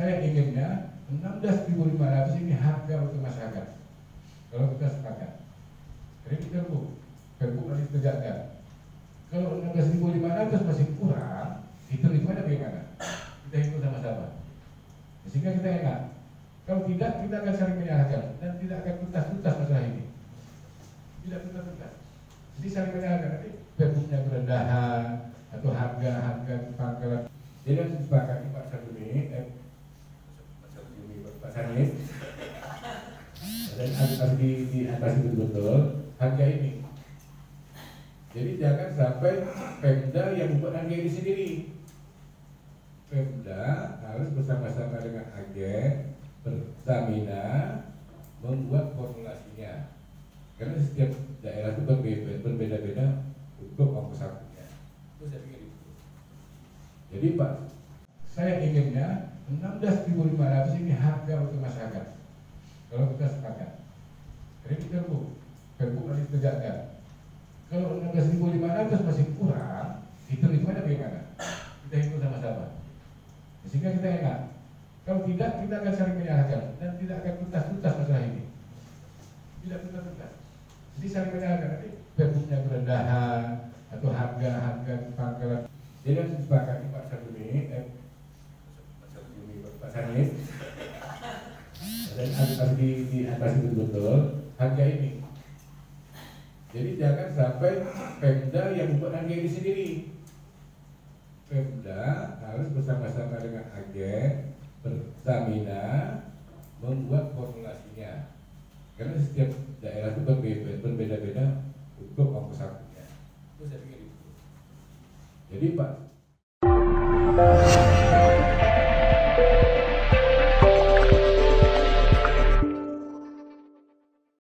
saya inginnya 16.500 ini harga untuk masyarakat. Kalau kita sepakat. Kredit terbu, perbu harus ditegakkan. Kalau 16.500 masih kurang, hitung hitungannya bagaimana? Kita hitung sama-sama. Sehingga kita enak. Kalau tidak, kita akan saling menyalahkan dan tidak akan tuntas-tuntas masalah ini. Tidak tuntas-tuntas. Jadi saling menyalahkan nanti perbuknya kerendahan atau harga-harga pangkalan. Jadi harus disepakati Pak Saduni, eh, Pak Saduni, Pak Sanit, dan harus di, atas betul-betul harga ini. Jadi jangan sampai Pemda yang membuat harga ini sendiri. Pemda harus bersama-sama dengan agen Pertamina membuat formulasinya. Karena setiap daerah itu berbeda- berbeda-beda untuk sapunya. Itu saya pikir itu. Jadi Pak, saya inginnya 16.500 ini harga untuk masyarakat. Kalau kita sepakat. Kredit terbu, perbu harus ditegakkan. Kalau 16.500 masih kurang, hitung hitungannya bagaimana? Kita hitung sama-sama. Sehingga kita enak. Kalau tidak, kita akan saling menyalahkan dan tidak akan tuntas-tuntas masalah ini. Tidak tuntas-tuntas. Jadi saling menyalahkan nanti perbuknya kerendahan atau harga-harga pangkalan. Jadi harus disepakati Pak Saduni, eh, Pak Saduni, Pak dan harus di, atas betul-betul harga ini. Jadi jangan sampai Pemda yang membuat harga ini sendiri. Pemda harus bersama-sama dengan agen Pertamina membuat formulasinya. Karena setiap daerah itu berbeda- berbeda-beda untuk ongkos itu. Jadi Pak